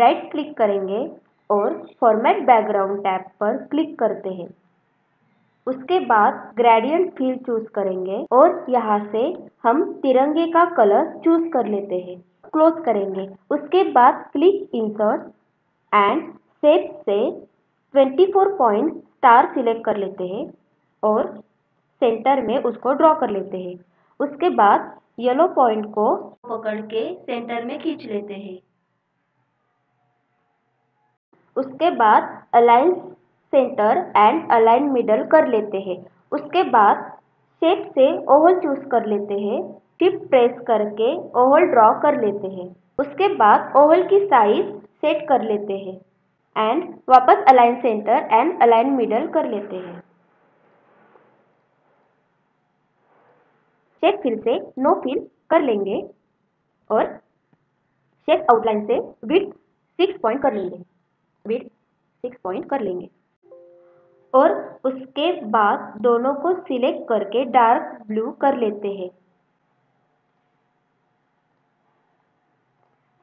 Right click करेंगे और format background tab पर क्लिक करते हैं। उसके बाद ग्रेडियंट फील चूज़ करेंगे और यहाँ से हम तिरंगे का कलर चूज़ कर लेते हैं। क्लोज करेंगे। उसके बाद क्लिक इंसर्ट एंड शेप से 24 पॉइंट स्टार सिलेक्ट कर लेते हैं और सेंटर में उसको ड्रॉ कर लेते हैं। उसके बाद येलो पॉइंट को पकड़ के सेंटर में खींच लेते हैं। उसके बाद align centre and align middle कर लेते हैं। उसके बाद शेप से ओवल चूज़ कर लेते हैं। टिप प्रेस करके ओवल ड्रॉ कर लेते हैं। उसके बाद ओवल की साइज़ सेट कर लेते हैं एंड वापस align centre and align middle कर लेते हैं। शेप फिल से नो फिल कर लेंगे और शेप आउटलाइन से विथ सिक्स पॉइंट कर लेंगे। विथ सिक्स पॉइंट कर लेंगे। और उसके बाद दोनों को सिलेक्ट करके डार्क ब्लू कर लेते हैं।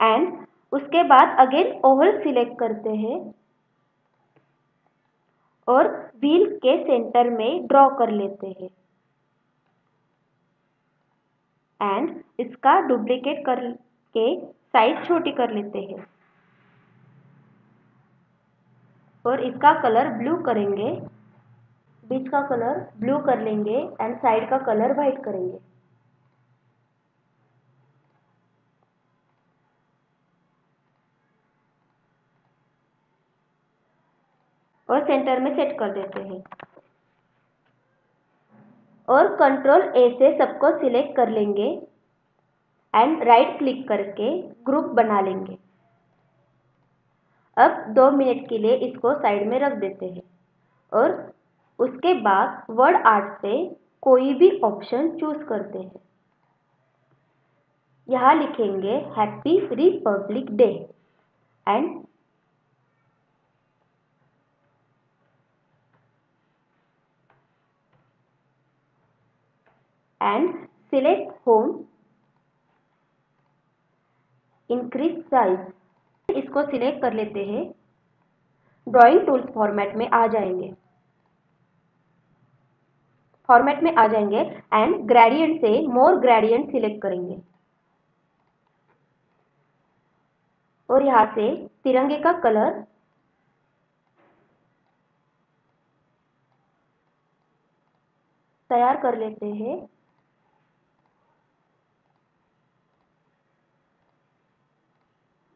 एंड उसके बाद अगेन ओवल सिलेक्ट करते हैं। और व्हील के सेंटर में ड्रॉ कर लेते हैं। एंड इसका डुप्लीकेट करके साइज़ छोटी कर लेते हैं। और इसका कलर ब्लू करेंगे। बीच का कलर ब्लू कर लेंगे एंड साइड का कलर वाइट करेंगे। और सेंटर में सेट कर देते हैं। और कंट्रोल ए से सबको सिलेक्ट कर लेंगे एंड राइट क्लिक करके ग्रुप बना लेंगे। अब दो मिनट के लिए इसको साइड में रख देते हैं। और उसके बाद वर्ड आर्ट से कोई भी ऑप्शन चूज़ करते हैं। यहाँ लिखेंगे happy republic day and and select home increase size इसको सिलेक्ट कर लेते हैं। ड्राइंग टूल्स फॉर्मेट में आ जाएँगे। फॉर्मेट में आ जाएँगे एंड ग्रेडियंट से मोर ग्रेडियंट सिलेक्ट करेंगे। और यहाँ से तिरंगे का कलर तैयार कर लेते हैं।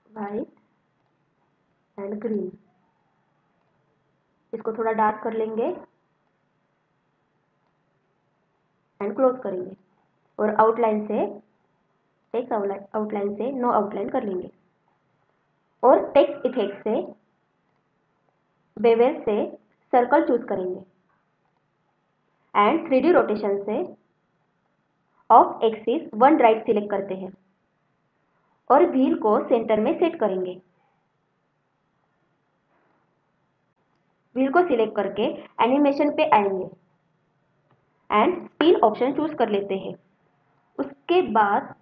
वाइट एंड ग्रीन इसको थोड़ा डार्क कर लेंगे एंड क्लोज करेंगे और आउटलाइन से टेक्स्ट आउटलाइन से नो आउटलाइन कर लेंगे और टेक्स्ट इफ़ेक्ट से बेवेल से सर्कल चूज़ करेंगे एंड थ्री रोटेशन से off axis one right select करते हैं और व्हील को सेंटर में सेट करेंगे। व्हील को सिलेक्ट करके एनिमेशन पे आएँगे। एंड स्पिन ऑप्शन चूज़ कर लेते हैं। उसके बाद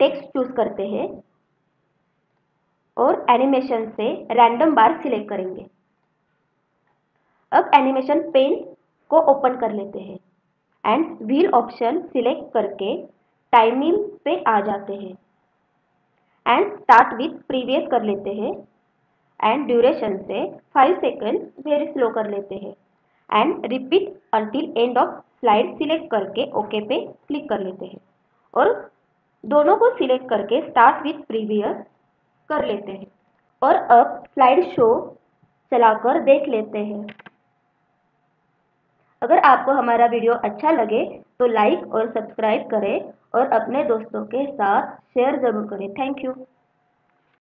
टेक्स्ट चूज़ करते हैं और एनिमेशन से रैंडम बार सिलेक्ट करेंगे। अब एनिमेशन पेन को ओपन कर लेते हैं एंड व्हील ऑप्शन सिलेक्ट करके टाइमिंग पे आ जाते हैं। एंड स्टार्ट विथ प्रीवियस कर लेते हैं। एंड ड्यूरेशन से फाइव सेकेंड वेरी स्लो कर लेते हैं। And repeat until end of slide select करके ओके पे क्लिक कर लेते हैं। और दोनों को सिलेक्ट करके स्टार्ट विथ प्रीवियस कर लेते हैं। और अब स्लाइड शो चलाकर देख लेते हैं। अगर आपको हमारा वीडियो अच्छा लगे तो लाइक और सब्सक्राइब करें और अपने दोस्तों के साथ शेयर ज़रूर करें। Thank you